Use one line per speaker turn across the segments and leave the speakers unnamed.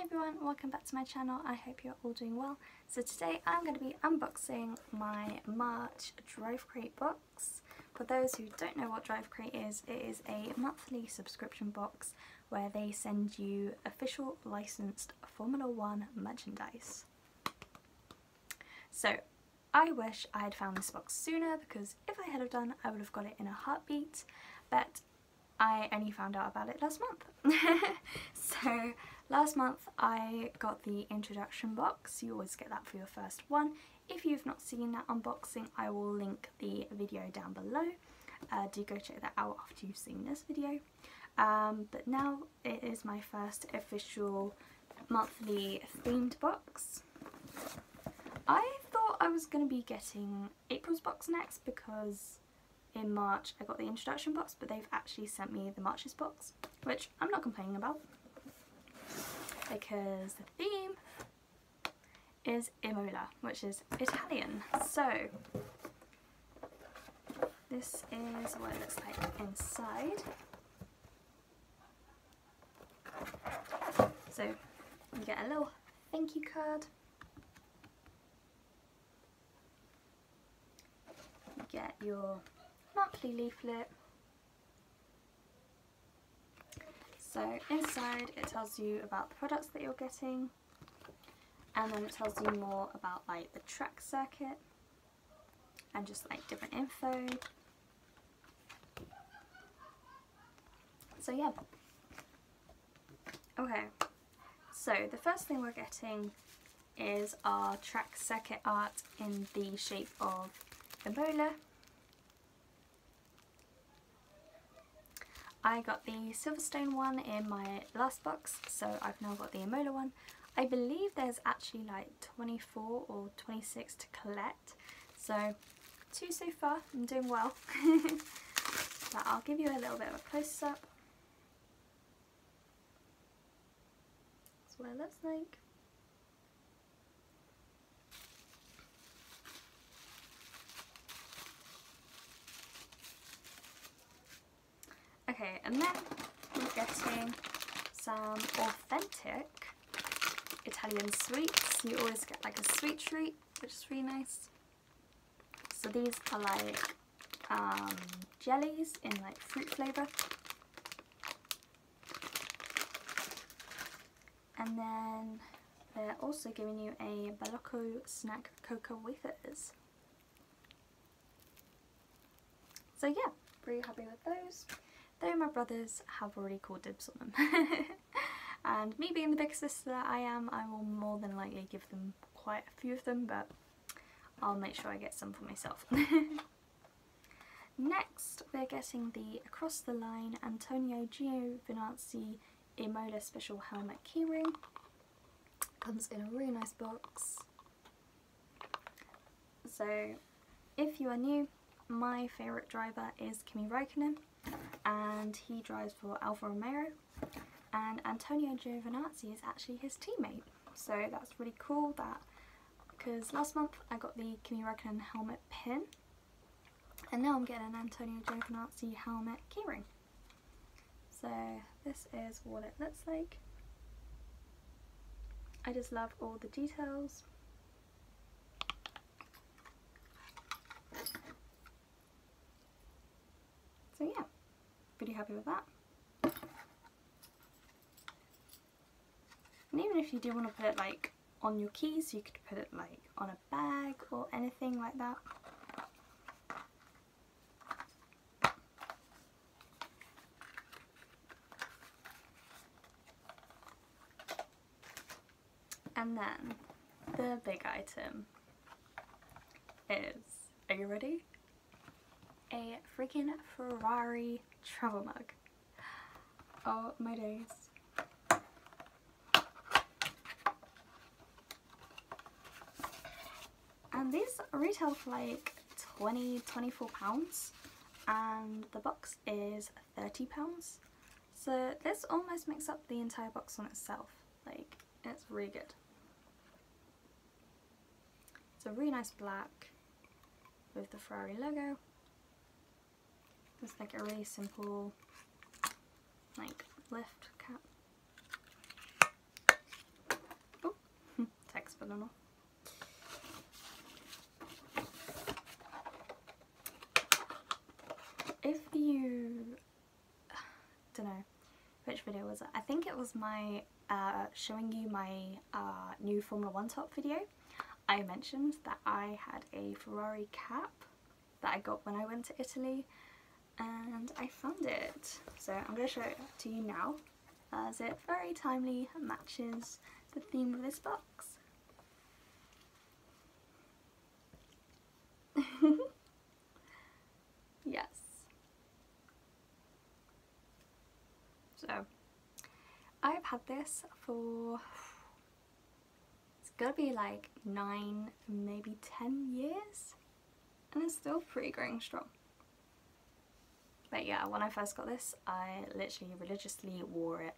Hi everyone, welcome back to my channel. I hope you're all doing well. So today I'm going to be unboxing my March Drivecrate box. For those who don't know what Drivecrate is, it is a monthly subscription box where they send you official licensed Formula One merchandise. So I wish I had found this box sooner because if I had have done I would have got it in a heartbeat but I only found out about it last month. so last month I got the introduction box, you always get that for your first one. If you've not seen that unboxing I will link the video down below. Uh, do go check that out after you've seen this video. Um, but now it is my first official monthly themed box. I thought I was going to be getting April's box next because in March I got the introduction box but they've actually sent me the March's box which I'm not complaining about because the theme is Imola which is Italian. So this is what it looks like inside. So you get a little thank you card. You get your monthly leaflet. So inside it tells you about the products that you're getting and then it tells you more about like the track circuit and just like different info. So yeah. Okay, so the first thing we're getting is our track circuit art in the shape of Imola I got the Silverstone one in my last box, so I've now got the Imola one. I believe there's actually like 24 or 26 to collect, so two so far, I'm doing well. but I'll give you a little bit of a close-up. That's what it looks like. Okay, and then we're getting some authentic Italian sweets. You always get like a sweet treat, which is really nice. So these are like um, jellies in like fruit flavour. And then they're also giving you a Balocco snack cocoa wafers. So yeah, pretty happy with those though my brothers have already called dibs on them. and me being the big sister that I am, I will more than likely give them quite a few of them, but I'll make sure I get some for myself. Next, we're getting the Across the Line Antonio Giovinazzi Imola Special Helmet Keyring. Comes in a really nice box. So, if you are new, my favourite driver is Kimi Raikkonen and he drives for Alfa Romeo. And Antonio Giovinazzi is actually his teammate. So that's really cool that because last month I got the Kimi Räikkönen helmet pin. And now I'm getting an Antonio Giovinazzi helmet keyring. So this is what it looks like. I just love all the details. So yeah happy with that. And even if you do want to put it like on your keys, you could put it like on a bag or anything like that. And then the big item is, are you ready? A freaking Ferrari travel mug. Oh my days. And these retail for like 20, 24 pounds and the box is 30 pounds. So this almost makes up the entire box on itself. Like, it's really good. It's a really nice black with the Ferrari logo. It's like a really simple like lift cap. don't know. If you don't know which video was it? I think it was my uh, showing you my uh, new Formula One top video. I mentioned that I had a Ferrari cap that I got when I went to Italy and I found it. So I'm going to show it to you now as it very timely matches the theme of this box. yes. So I've had this for it's gonna be like nine maybe ten years and it's still pretty growing strong. But yeah, when I first got this, I literally religiously wore it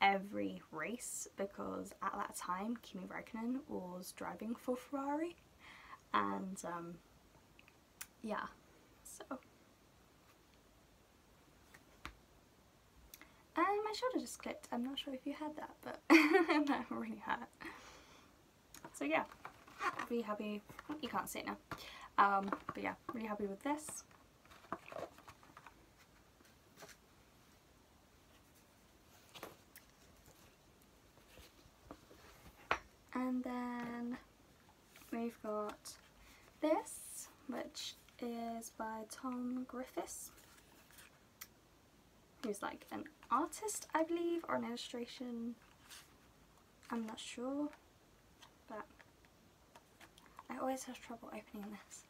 every race because at that time Kimi Räikkönen was driving for Ferrari and um, yeah, so. And my shoulder just clipped. I'm not sure if you had that, but that really hurt. So yeah, really happy. You can't see it now. Um, but yeah, really happy with this. And then we've got this, which is by Tom Griffiths, who's like an artist, I believe, or an illustration. I'm not sure, but I always have trouble opening this.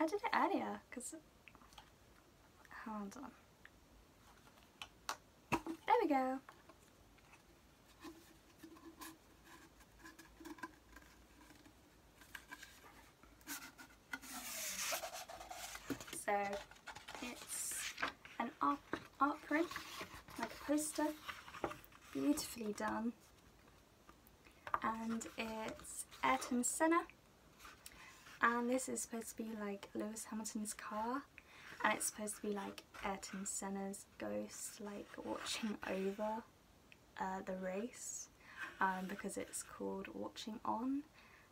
I did it earlier because hold on. There we go. So it's an art, art print, like a poster, beautifully done. And it's Ayrton Senna. And this is supposed to be like Lewis Hamilton's car. And it's supposed to be like Ayrton Senna's ghost, like watching over uh, the race. Um, because it's called Watching On.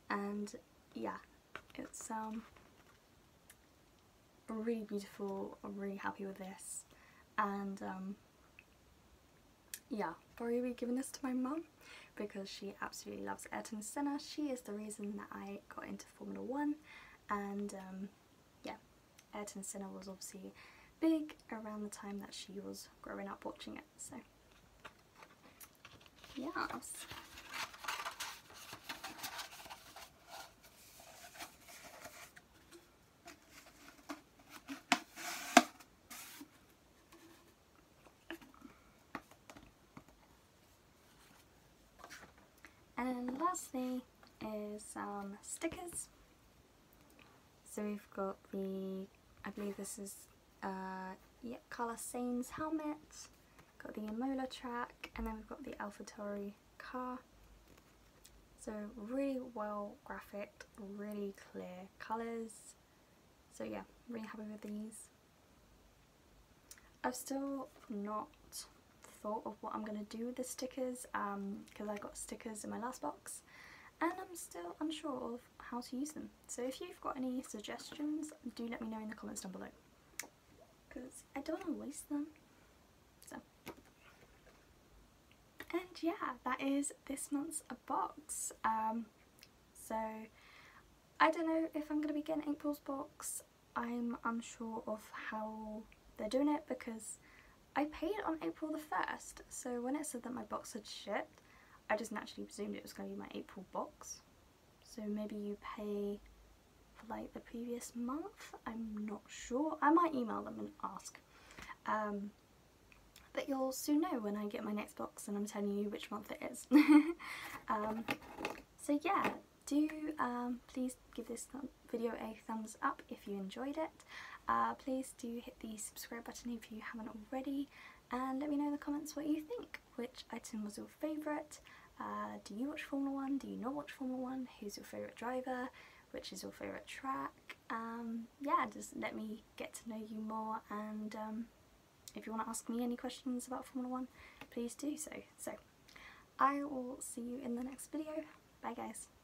And yeah, it's um really beautiful. I'm really happy with this. And um, yeah, probably be giving this to my mum because she absolutely loves Ayrton Senna. She is the reason that I got into Formula One. And um, Ayrton Senna was obviously big around the time that she was growing up watching it. So yes. And lastly is some stickers. So we've got the, I believe this is uh, yeah, Carlos Sainz helmet, got the Imola track, and then we've got the AlphaTauri car. So really well graphic, really clear colours. So yeah, really happy with these. I've still not thought of what I'm going to do with the stickers because um, I got stickers in my last box and I'm still unsure of how to use them. So if you've got any suggestions, do let me know in the comments down below because I don't want to waste them. So, and yeah, that is this month's box. Um, so I don't know if I'm going to be getting April's box. I'm unsure of how they're doing it because I paid on April the 1st, so when it said that my box had shipped, I just naturally presumed it was going to be my April box. So maybe you pay for like the previous month, I'm not sure. I might email them and ask. Um, but you'll soon know when I get my next box and I'm telling you which month it is. um, so yeah, do um, please give this video a thumbs up if you enjoyed it. Uh, please do hit the subscribe button if you haven't already and let me know in the comments what you think. Which item was your favourite? Uh, do you watch Formula 1? Do you not watch Formula 1? Who's your favourite driver? Which is your favourite track? Um, yeah, just let me get to know you more and um, if you want to ask me any questions about Formula 1, please do so. So I will see you in the next video. Bye guys.